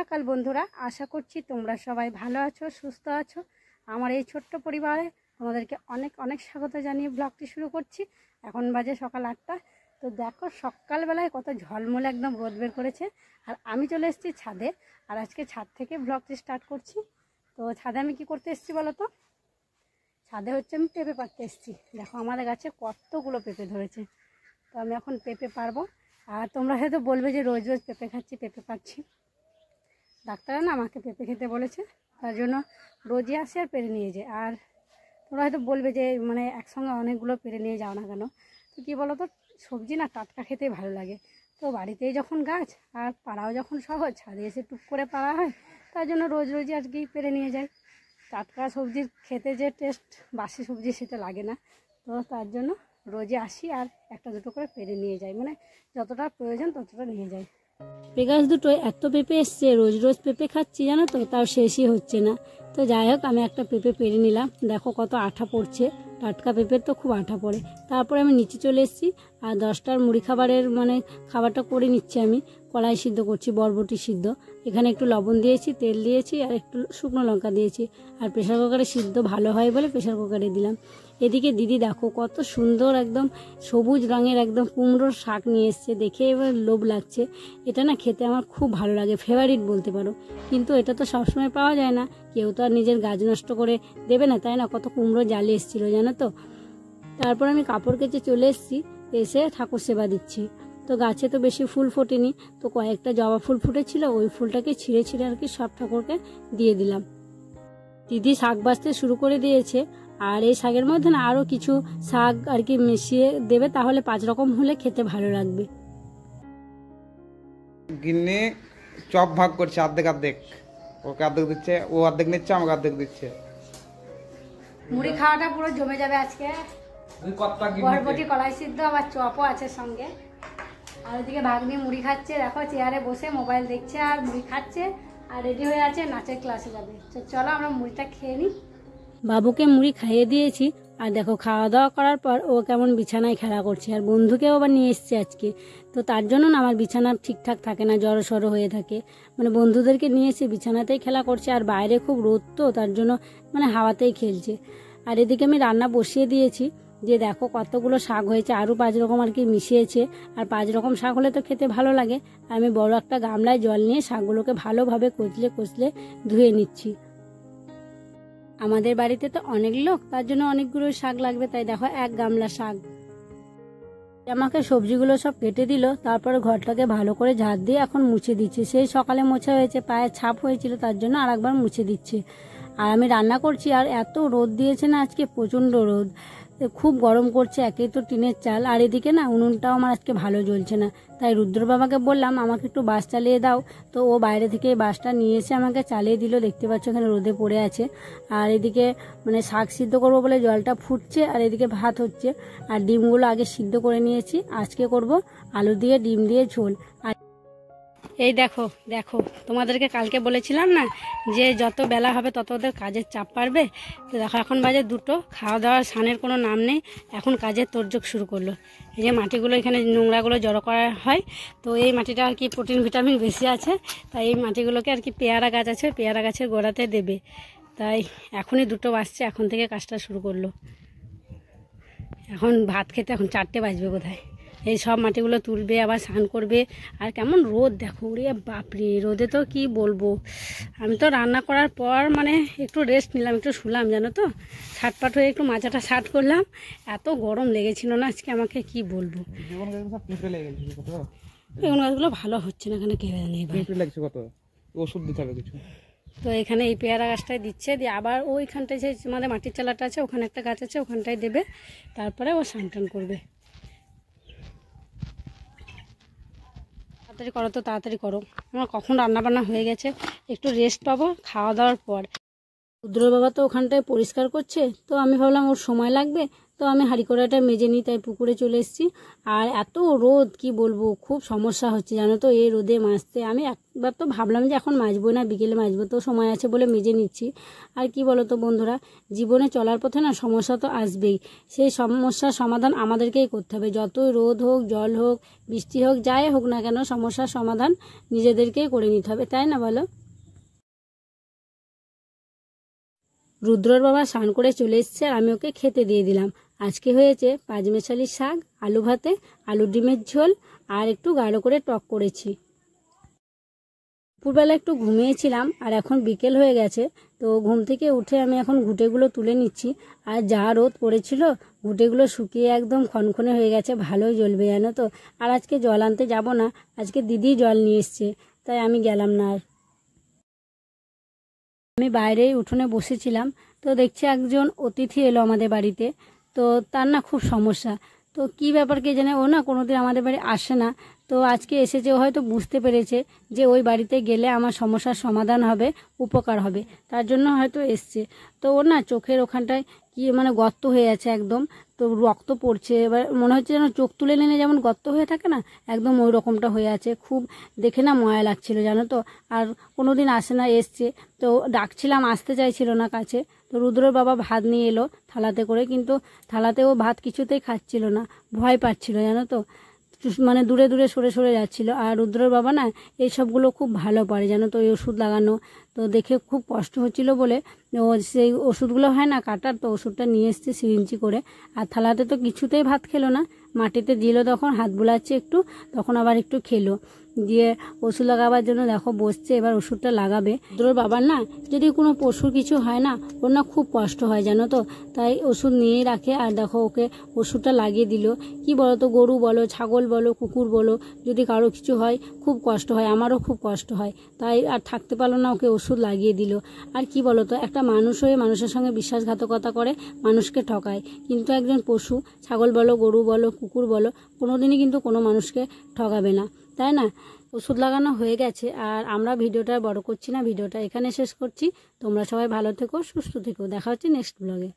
সকাল বন্ধুরা, আশা করছি তোমরা সবাই ভালো আছো, সুস্থ আছো। আমার এই ছোট্ট পরিবারে তোমাদেরকে অনেক অনেক স্বাগত জানিয়ে ব্লগটি শুরু করছি। এখন বাজে সকাল আটটা। তো দেখো সকালবেলায় কত ঝলমলে একদম রোদ বের করেছে। আর আমি চলে এসেছি ছাদে। আর আজকে ছাদ থেকে ব্লগটি স্টার্ট করছি। তো ছাদে আমি কি করতে এসেছি বলো তো? ছাদে হচ্ছে আমি পেঁপে পাড়তে এসেছি। দেখো আমাদের গাছে কতগুলো পেঁপে ধরেছে। তো আমি এখন পেঁপে পারব আর তোমরা হয়তো বলবে যে রোজ রোজ পেঁপে খাচ্ছি, পেঁপে পাচ্ছি ডাক্তাররা না আমাকে পেঁপে খেতে বলেছে। তার জন্য রোজই আসে আর পেরে নিয়ে যায়। আর তোমরা হয়তো বলবে যে মানে একসঙ্গে অনেকগুলো পেরে নিয়ে যাও না কেন? তো কী বলো তো সবজি না টাটকা খেতেই ভালো লাগে। তো বাড়িতেই যখন গাছ আর পাড়াও যখন সহজ ছাদে এসে টুক করে পাড়া হয়, তার জন্য রোজ রোজই আর কি পেরে নিয়ে যাই টাটকা সবজির খেতে যে টেস্ট বাসি সবজি সেটা লাগে না। তো তার জন্য রোজে আসি আর একটা দুটো করে পেরে নিয়ে যাই। মানে যতটা প্রয়োজন ততটা নিয়ে যাই। পেঁপে গাছ দুটোয় এত পেঁপে এসছে, রোজ রোজ পেঁপে খাচ্ছি জানো তো, তাও শেষই হচ্ছে না। তো যাই হোক, আমি একটা পেঁপে পেরে নিলাম। দেখো কত আঠা পড়ছে। টাটকা পেঁপের তো খুব আঠা পড়ে। তারপরে আমি নিচে চলে এসেছি, আর দশটার মুড়ি খাবারের মানে খাবারটা করে নিচ্ছি আমি। কড়াই সিদ্ধ করছি, বরবটি সিদ্ধ। এখানে একটু লবণ দিয়েছি, তেল দিয়েছি আর একটু শুকনো লঙ্কা দিয়েছি। আর প্রেশার কুকারে সিদ্ধ ভালো হয় বলে প্রেশার কুকারে দিলাম। এদিকে দিদি দেখো কত সুন্দর একদম সবুজ রঙের একদম কুমড়োর শাক নিয়ে এসছে, দেখে এবার লোভ লাগছে। এটা না খেতে আমার খুব ভালো লাগে ফেভারিট বলতে পারো। কিন্তু এটা তো সবসময় পাওয়া যায় না, কেউ তো আর নিজের গাছ নষ্ট করে দেবে না, তাই না? কত কুমড়ো জালে এসেছিল, জানো তো? তারপর আমি কাপড় কেচে চলে এসেছি, এসে ঠাকুর সেবা দিচ্ছি। তো গাছে তো বেশি ফুল ফোটেনি তো কয়েকটা জবা ফুল ফুটেছিল ওই ফুলটাকে ছিঁড়ে ছিঁড়ে আর কি সব ঠাকুরকে দিয়ে দিলাম। দিদি শাক বাঁচতে শুরু করে দিয়েছে আর এই শাকের মধ্যে না আরও কিছু শাক আর কি মিশিয়ে দেবে তাহলে পাঁচ রকম হলে খেতে ভালো লাগবে। গিন্নি চপ ভাগ করছে অর্ধেক অর্ধেক। ওকে অর্ধেক দিচ্ছে ও অর্ধেক নিচ্ছে আমাকে অর্ধেক দিচ্ছে। মুড়ি খাওয়াটা পুরো জমে যাবে আজকে। বরবটি কলাই সিদ্ধ আবার চপও আছে সঙ্গে। আর ওদিকে ভাগ্নি মুড়ি খাচ্ছে, দেখো চেয়ারে বসে মোবাইল দেখছে আর মুড়ি খাচ্ছে আর রেডি হয়ে আছে, নাচের ক্লাসে যাবে। চলো আমরা মুড়িটা খেয়ে নিই বাবুকে মুড়ি খাইয়ে দিয়েছি আর দেখো খাওয়া দাওয়া করার পর ও কেমন বিছানায় খেলা করছে আর বন্ধুকেও আবার নিয়ে এসছে আজকে। তো তার জন্য না আমার বিছানা ঠিকঠাক থাকে না জড়ো সড়ো হয়ে থাকে। মানে বন্ধুদেরকে নিয়ে এসে বিছানাতেই খেলা করছে আর বাইরে খুব রোদ তো, তার জন্য মানে হাওয়াতেই খেলছে। আর এদিকে আমি রান্না বসিয়ে দিয়েছি। যে দেখো কতগুলো শাক হয়েছে, আরও পাঁচ রকম আর কি মিশিয়েছে। আর পাঁচ রকম শাক হলে তো খেতে ভালো লাগে। আমি বড় একটা গামলায় জল নিয়ে শাকগুলোকে ভালোভাবে কচলে কচলে ধুয়ে নিচ্ছি। আমাদের বাড়িতে তো অনেক লোক, তার জন্য অনেকগুলো শাক লাগবে, তাই দেখো এক গামলা শাক। আমাকে সবজিগুলো সব কেটে দিল, তারপরে ঘরটাকে ভালো করে ঝাড় দিয়ে এখন মুছে দিচ্ছে। সেই সকালে মোছা হয়েছে, পায়ে ছাপ হয়েছিল, তার জন্য আরেকবার মুছে দিচ্ছে। আর আমি রান্না করছি, আর এত রোদ দিয়েছে না আজকে, প্রচণ্ড রোদ। খুব গরম করছে, একেই তো টিনের চাল। আর এদিকে না, উনুনটাও আমার আজকে ভালো জ্বলছে না। তাই রুদ্র বাবাকে বললাম, আমাকে একটু বাস চালিয়ে দাও। তো ও বাইরে থেকে এই বাসটা নিয়ে এসে আমাকে চালিয়ে দিল। দেখতে পাচ্ছ এখানে রোদে পড়ে আছে। আর এদিকে মানে শাক সিদ্ধ করব বলে জলটা ফুটছে, আর এদিকে ভাত হচ্ছে। আর ডিমগুলো আগে সিদ্ধ করে নিয়েছি। আজকে করব আলু দিয়ে, ডিম দিয়ে ঝোল। আর এই দেখো দেখো, তোমাদেরকে কালকে বলেছিলাম না যে যত বেলা হবে তত ওদের কাজের চাপ পারবে তো দেখো, এখন বাজে দুটো খাওয়া দাওয়ার সানের কোনো নাম নেই। এখন কাজের তোরযোগ শুরু করল। এই যে মাটিগুলো এখানে নোংরাগুলো জড়ো করা হয়, তো এই মাটিটা আর কি প্রোটিন, ভিটামিন বেশি আছে, তাই এই মাটিগুলোকে আর কি পেয়ারা গাছ আছে, পেয়ারা গাছের গোড়াতে দেবে। তাই এখনই দুটো বাজছে, এখন থেকে কাজটা শুরু করল। এখন ভাত খেতে এখন চারটে বাজবে বোধহয়। এই সব মাটিগুলো তুলবে আবার স্নান করবে। আর কেমন রোদ দেখো রে বাপরে রোদে তো কি বলব? আমি তো রান্না করার পর মানে একটু রেস্ট নিলাম একটু শুলাম জানো তো? ছাটপাট হয়ে একটু মাজাটা ছাট করলাম। এত গরম লেগেছিল না আজকে আমাকে কি বলব? বেগুন গাছগুলো ভালো হচ্ছে না এখানে কেড়ে নেই লাগছে কত? ওষুধ দিতে হবে কিছু। তো এখানে এই পেয়ারা গাছটায় দিচ্ছে দিয়ে আবার ওইখানটায় যে আমাদের মাটির চালাটা আছে ওখানে একটা গাছ আছে ওখানটায় দেবে। তারপরে ও স্নান টান করবে। তাড়াতাড়ি করো তো তাড়াতাড়ি করো। আমার কখন রান্না বান্না হয়ে গেছে, একটু রেস্ট পাবো, খাওয়া দাওয়ার পর। রুদ্র বাবা তো ওখানটায় পরিষ্কার করছে, তো আমি ভাবলাম ওর সময় লাগবে তো আমি হাঁড়ি কড়াটা মেজে নিই, তাই পুকুরে চলে এসেছি। আর এত রোদ, কি বলব, খুব সমস্যা হচ্ছে, জানো তো, এই রোদে মাজতে আমি একবার তো ভাবলাম যে এখন মাজবো না, বিকেলে মাজবো তো সময় আছে বলে মেজে নিচ্ছি। আর কি বলো তো বন্ধুরা, জীবনে চলার পথে না সমস্যা তো আসবেই। সেই সমস্যার সমাধান আমাদেরকেই করতে হবে। যতই রোদ হোক, জল হোক, বৃষ্টি হোক, যাই হোক না কেন, সমস্যার সমাধান নিজেদেরকেই করে নিতে হবে, তাই না বলো? রুদ্রর বাবা স্নান করে চলে এসছে আর আমি ওকে খেতে দিয়ে দিলাম। আজকে হয়েছে পাঁচমেশালি শাক, আলু ভাতে আলু ডিমের ঝোল, আর একটু গাঢ় করে টক করেছি। দুপুরবেলা একটু ঘুমিয়েছিলাম, আর এখন বিকেল হয়ে গেছে, তো ঘুম থেকে উঠে আমি এখন ঘুঁটেগুলো তুলে নিচ্ছি। আর যা রোদ পড়েছিল, ঘুঁটেগুলো শুকিয়ে একদম খনখনে হয়ে গেছে, ভালোই জ্বলবে জানো তো। আর আজকে জল আনতে যাব না, আজকে দিদি জল নিয়ে এসছে, তাই আমি গেলাম না আর। আমি বাইরেই উঠোনে বসেছিলাম, তো দেখছি একজন অতিথি এলো আমাদের বাড়িতে তো তার না খুব সমস্যা। তো কি ব্যাপার কে জানে, ও না কোনোদিন আমাদের বাড়ি আসে না। তো আজকে এসেছে, ও হয়তো বুঝতে পেরেছে যে ওই বাড়িতে গেলে আমার সমস্যার সমাধান হবে, উপকার হবে। তার জন্য হয়তো এসছে। তো ওর না চোখের ওখানটায় কি মানে গর্ত হয়ে আছে একদম। তো রক্ত পড়ছে, এবার মনে হচ্ছে যেন চোখ তুলে নিলে যেমন গর্ত হয়ে থাকে না, একদম ওই রকমটা হয়ে আছে। খুব দেখে না ময়া লাগছিল, জানো তো। আর কোনো দিন আসে না, এসছে। তো ডাকছিলাম, আসতে চাইছিল না কাছে। তো রুদ্রর বাবা ভাত নিয়ে এলো থালাতে করে, কিন্তু থালাতে ও ভাত কিছুতেই খাচ্ছিল না, ভয় পাচ্ছিল, জানো তো? মানে দূরে দূরে সরে সরে যাচ্ছিল। আর রুদ্রর বাবা না, এই সবগুলো খুব ভালো পারে, জানো তো? এই ওষুধ লাগানো তো দেখে খুব কষ্ট হচ্ছিল বলে, ও সেই ওষুধগুলো হয় না, কাটার তো ওষুধটা নিয়ে এসছে সিরিঞ্চি করে। আর থালাতে তো কিছুতেই ভাত খেলো না, মাটিতে দিল তখন, হাত বুলাচ্ছে একটু, তখন আবার একটু খেলো। দিয়ে ওষুধ লাগাবার জন্য দেখো বসছে, এবার ওষুধটা লাগাবে। রুদ্রর বাবার না, যদি কোনো পশুর কিছু হয় না, ওর না খুব কষ্ট হয়, জানো তো? তাই ওষুধ নিয়েই রাখে, আর দেখো ওকে ওষুধটা লাগিয়ে দিল। কি বলো তো গরু বলো, ছাগল বলো, কুকুর বলো, যদি কারও কিছু হয়, খুব কষ্ট হয়, আমারও খুব কষ্ট হয়। তাই আর থাকতে পারল না ওকে ওষুধ লাগিয়ে দিল। আর কি বলো তো একটা মানুষ হয়ে মানুষের সঙ্গে বিশ্বাসঘাতকতা করে মানুষকে ঠকায়। কিন্তু একজন পশু, ছাগল বলো, গরু বলো, কুকুর বলো, কোনোদিনই কিন্তু কোনো মানুষকে ঠকাবে না। তাই না? ওষুধ লাগানো হয়ে গেছে। আর আমরা ভিডিওটা বড় করছি না, ভিডিওটা এখানে শেষ করছি। তোমরা সবাই ভালো থেকো, সুস্থ থেকো। দেখা হচ্ছে নেক্সট ব্লগে।